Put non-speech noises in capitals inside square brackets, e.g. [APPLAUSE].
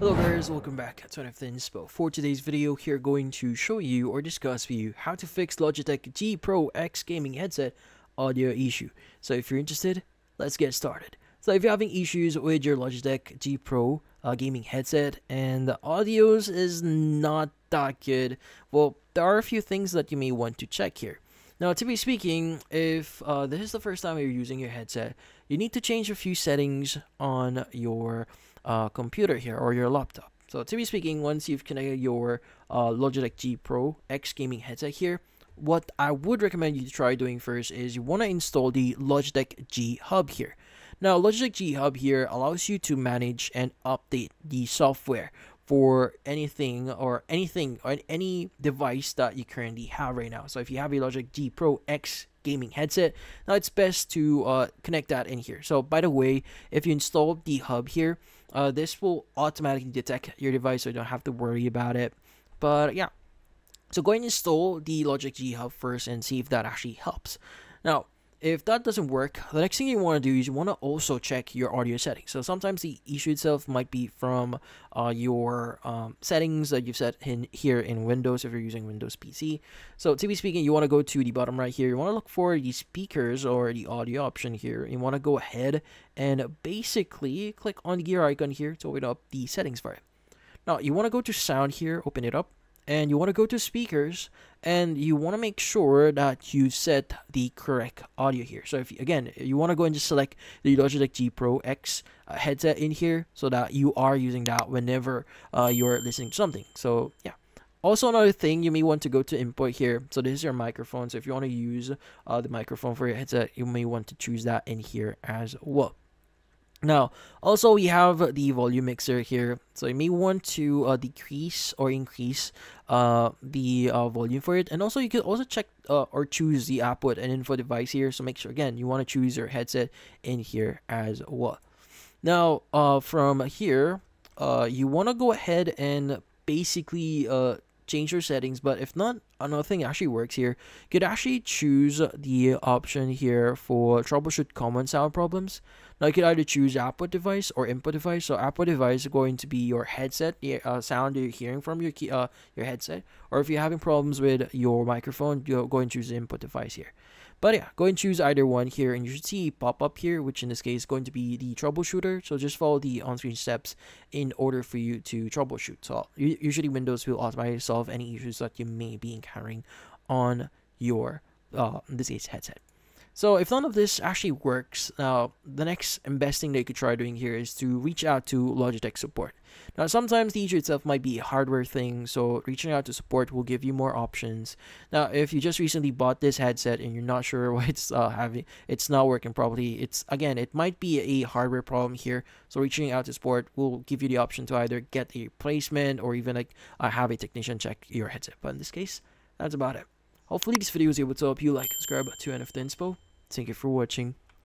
Hello guys, welcome back to NF Inspo. For today's video, here going to show you or discuss with you how to fix Logitech G Pro X gaming headset audio issue. So if you're interested, let's get started. So if you're having issues with your Logitech G Pro uh, gaming headset and the audios is not that good, well, there are a few things that you may want to check here. Now, to be speaking, if uh, this is the first time you're using your headset, you need to change a few settings on your uh, computer here or your laptop. So, to be speaking, once you've connected your uh, Logitech G Pro X gaming headset here, what I would recommend you try doing first is you want to install the Logitech G Hub here. Now, Logitech G Hub here allows you to manage and update the software for anything or anything or any device that you currently have right now. So if you have a Logitech G Pro X gaming headset, now it's best to uh, connect that in here. So by the way, if you install the hub here, uh, this will automatically detect your device so you don't have to worry about it. But yeah, so go and install the Logitech G Hub first and see if that actually helps. Now, if that doesn't work, the next thing you want to do is you want to also check your audio settings. So sometimes the issue itself might be from uh, your um, settings that you've set in here in Windows if you're using Windows PC. So to be speaking, you want to go to the bottom right here. You want to look for the speakers or the audio option here. You want to go ahead and basically click on the gear icon here to open up the settings for it. Now you want to go to sound here, open it up, and you want to go to speakers and you want to make sure that you set the correct audio here. So if you, again, you want to go and just select the Logitech G Pro X uh, headset in here so that you are using that whenever uh, you're listening to something. So yeah. Also, another thing, you may want to go to input here. So this is your microphone. So if you want to use uh, the microphone for your headset, you may want to choose that in here as well. Now, also we have the volume mixer here, so you may want to uh, decrease or increase uh, the uh, volume for it, and also you can also check uh, or choose the output and info device here. So make sure again you want to choose your headset in here as well. Now, uh, from here, uh, you want to go ahead and basically change your settings but if not another thing actually works here. You could actually choose the option here for troubleshoot common sound problems. Now you could either choose output device or input device. So output device is going to be your headset the uh, sound you're hearing from your key, uh, your headset. Or if you're having problems with your microphone you go and choose input device here but yeah, go and choose either one here, and you should see pop up here, which in this case is going to be the troubleshooter. So just follow the on-screen steps in order for you to troubleshoot. So usually Windows will automatically solve any issues that you may be encountering on your, uh, in this case, headset. So if none of this actually works, now the next and best thing that you could try doing here is to reach out to Logitech support. Now sometimes the issue itself might be a hardware thing, so reaching out to support will give you more options. Now if you just recently bought this headset and you're not [LAUGHS] sure why it's uh, having it's not working properly, it's again it might be a hardware problem here. So reaching out to support will give you the option to either get a replacement or even like uh, have a technician check your headset. But in this case, that's about it. Hopefully this video was able to help you like and subscribe to NF Inspo. Thank you for watching.